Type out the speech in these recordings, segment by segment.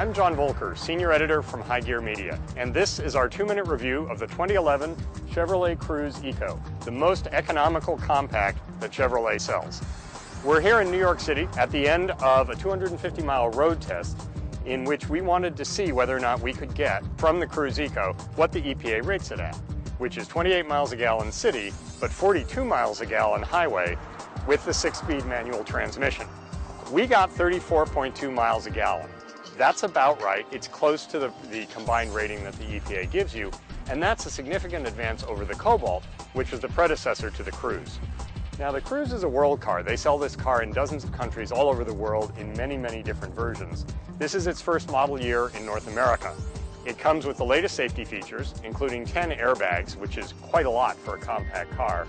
I'm John Voelcker, Senior Editor from High Gear Media, and this is our two-minute review of the 2011 Chevrolet Cruze Eco, the most economical compact that Chevrolet sells. We're here in New York City at the end of a 250-mile road test in which we wanted to see whether or not we could get from the Cruze Eco what the EPA rates it at, which is 28 miles a gallon city, but 42 miles a gallon highway with the six-speed manual transmission. We got 34.2 miles a gallon. That's about right. It's close to the, the combined rating that the EPA gives you, and that's a significant advance over the Cobalt, which was the predecessor to the Cruze. Now the Cruze is a world car. They sell this car in dozens of countries all over the world in many, many different versions. This is its first model year in North America. It comes with the latest safety features, including 10 airbags, which is quite a lot for a compact car.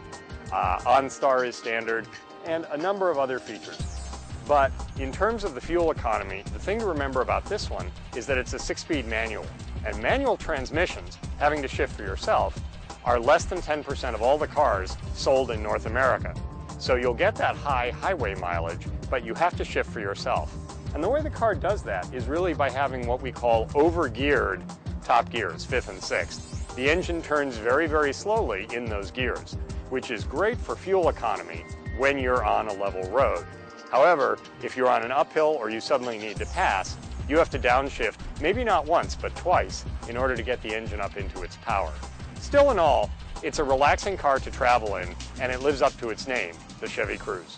Uh, OnStar is standard, and a number of other features. But in terms of the fuel economy, the thing to remember about this one is that it's a six-speed manual. And manual transmissions, having to shift for yourself, are less than 10% of all the cars sold in North America. So you'll get that high highway mileage, but you have to shift for yourself. And the way the car does that is really by having what we call over-geared top gears, fifth and sixth. The engine turns very, very slowly in those gears, which is great for fuel economy when you're on a level road. However, if you're on an uphill or you suddenly need to pass, you have to downshift, maybe not once, but twice, in order to get the engine up into its power. Still in all, it's a relaxing car to travel in, and it lives up to its name, the Chevy Cruze.